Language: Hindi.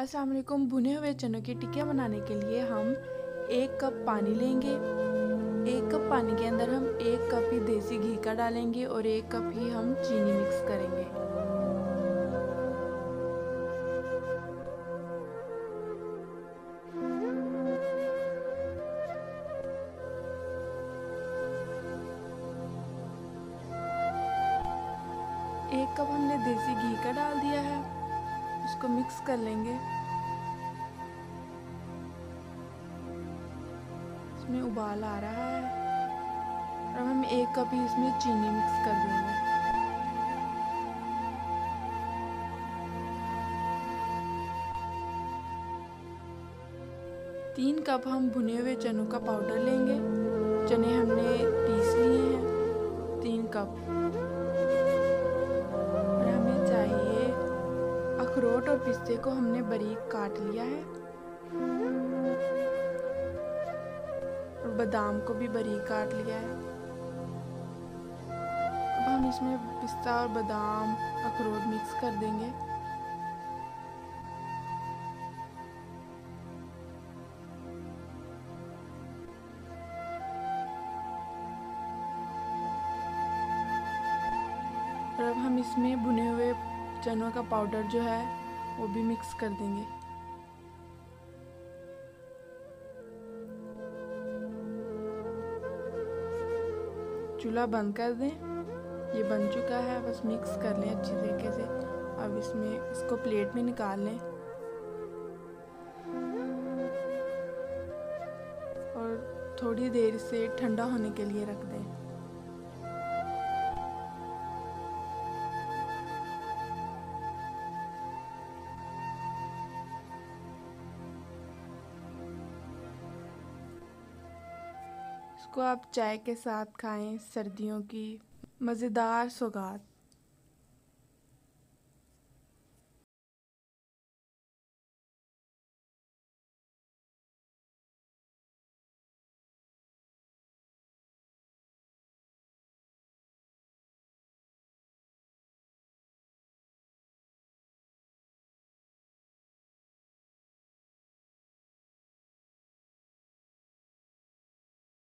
अस्सलाम वालेकुम भुने हुए चनों की टिक्कियाँ बनाने के लिए हम एक कप पानी लेंगे। एक कप पानी के अंदर हम एक कप ही देसी घी का डालेंगे और एक कप ही हम चीनी मिक्स करेंगे। एक कप हमने देसी घी का डाल दिया है। इसको मिक्स कर लेंगे। इसमें उबाल आ रहा है। अब हम एक कप ही इसमें चीनी मिक्स कर देंगे। तीन कप हम भुने हुए चनों का पाउडर लेंगे। चने हमने पीस लिए हैं। तीन कप। अखरोट और पिस्ते को हमने बारीक काट लिया है। और बादाम को भी बारीक काट लिया है। अब हम इसमें पिस्ता और बादाम, अखरोट मिक्स कर देंगे। अब हम इसमें भुने हुए चनों का पाउडर जो है, वो भी मिक्स कर देंगे। चूल्हा बंद कर दें। ये बन चुका है, बस मिक्स कर लें अच्छी तरीके से। अब इसमें इसको प्लेट में निकाल लें। और थोड़ी देर से ठंडा होने के लिए रख दें। इसको आप चाय के साथ खाएँ सर्दियों की मज़ेदार सौगात।